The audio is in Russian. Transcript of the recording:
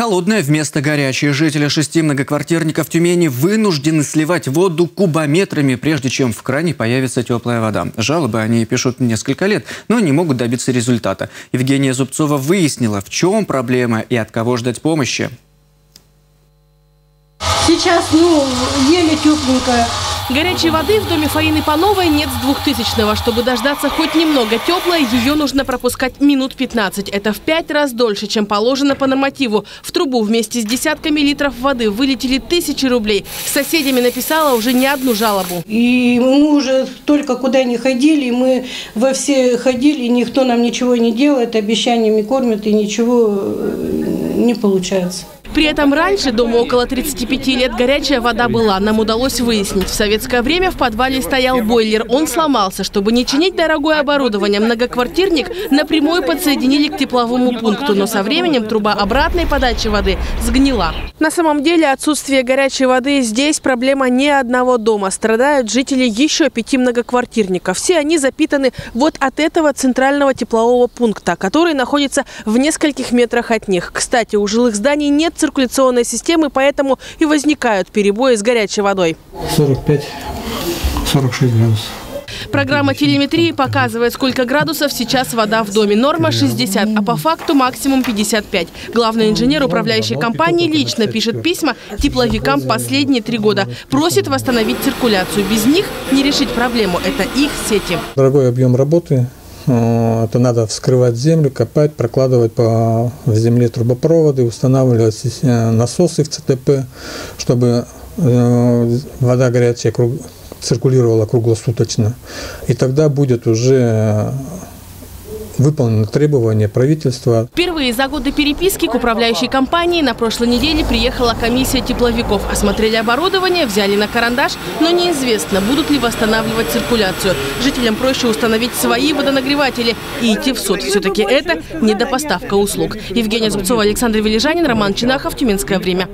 Холодная вместо горячей. Жители шести многоквартирников Тюмени вынуждены сливать воду кубометрами, прежде чем в кране появится теплая вода. Жалобы они пишут несколько лет, но не могут добиться результата. Евгения Зубцова выяснила, в чем проблема и от кого ждать помощи. Сейчас, ну, еле тепленькая. Горячей воды в доме Фаины Пановой нет с 2000-го. Чтобы дождаться хоть немного теплой, ее нужно пропускать минут 15. Это в пять раз дольше, чем положено по нормативу. В трубу вместе с десятками литров воды вылетели тысячи рублей. С соседями написала уже не одну жалобу. И мы уже только куда не ходили, мы во все ходили, никто нам ничего не делает, обещаниями кормят, и ничего э, не получается. При этом раньше, дому около 35 лет, горячая вода была. Нам удалось выяснить. В советское время в подвале стоял бойлер. Он сломался. Чтобы не чинить дорогое оборудование, многоквартирник напрямую подсоединили к тепловому пункту. Но со временем труба обратной подачи воды сгнила. На самом деле отсутствие горячей воды здесь проблема не одного дома. Страдают жители еще пяти многоквартирников. Все они запитаны вот от этого центрального теплового пункта, который находится в нескольких метрах от них. Кстати, у жилых зданий нет циркуляционной системы, поэтому и возникают перебои с горячей водой. 45-46 градусов. Программа телеметрии показывает, сколько градусов сейчас вода в доме. Норма 60, а по факту максимум 55. Главный инженер управляющей компании лично пишет письма тепловикам последние три года. Просит восстановить циркуляцию. Без них не решить проблему. Это их сети. Дорогой объем работы, Э, это надо вскрывать землю, копать, прокладывать по в земле трубопроводы, устанавливать э, насосы в ЦТП, чтобы э, вода горячая циркулировала круглосуточно. И тогда будет уже выполнено требование правительства. Впервые за годы переписки к управляющей компании на прошлой неделе приехала комиссия тепловиков. Осмотрели оборудование, взяли на карандаш, но неизвестно, будут ли восстанавливать циркуляцию. Жителям проще установить свои водонагреватели и идти в суд. Все-таки это недопоставка услуг. Евгения Зубцова, Александр Вележанин, Роман Чинахов, Тюменское время.